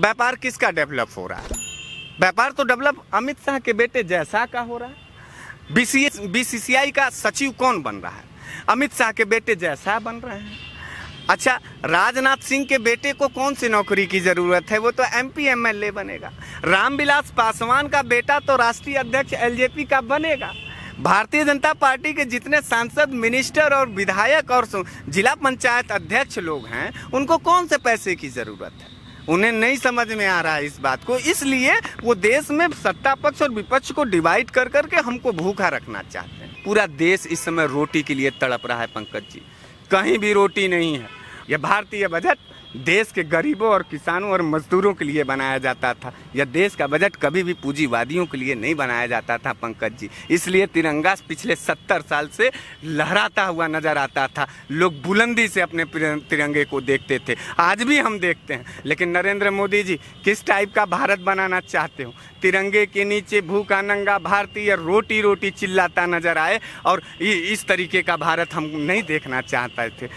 व्यापार किसका डेवलप हो रहा है? व्यापार तो डेवलप अमित शाह के बेटे जैसा का हो रहा है। बीसीसीआई का सचिव कौन बन रहा है? अमित शाह के बेटे जैसा बन रहे हैं। अच्छा राजनाथ सिंह के बेटे को कौन सी नौकरी की ज़रूरत है? वो तो एमपी एमएलए बनेगा। रामविलास पासवान का बेटा तो राष्ट्रीय अध्यक्ष एलजेपी का बनेगा। भारतीय जनता पार्टी के जितने सांसद मिनिस्टर और विधायक और जिला पंचायत अध्यक्ष लोग हैं, उनको कौन से पैसे की ज़रूरत है? उन्हें नहीं समझ में आ रहा है इस बात को। इसलिए वो देश में सत्ता पक्ष और विपक्ष को डिवाइड कर करके हमको भूखा रखना चाहते हैं। पूरा देश इस समय रोटी के लिए तड़प रहा है पंकज जी। कहीं भी रोटी नहीं है। यह भारतीय बजट देश के गरीबों और किसानों और मजदूरों के लिए बनाया जाता था। यह देश का बजट कभी भी पूंजीवादियों के लिए नहीं बनाया जाता था, पंकज जी। इसलिए तिरंगा पिछले सत्तर साल से लहराता हुआ नज़र आता था। लोग बुलंदी से अपने तिरंगे को देखते थे। आज भी हम देखते हैं। लेकिन नरेंद्र मोदी जी, किस टाइप का भारत बनाना चाहते हो? तिरंगे के नीचे भूखा नंगा भारतीय रोटी रोटी चिल्लाता नज़र आए और इस तरीके का भारत हम नहीं देखना चाहते थे।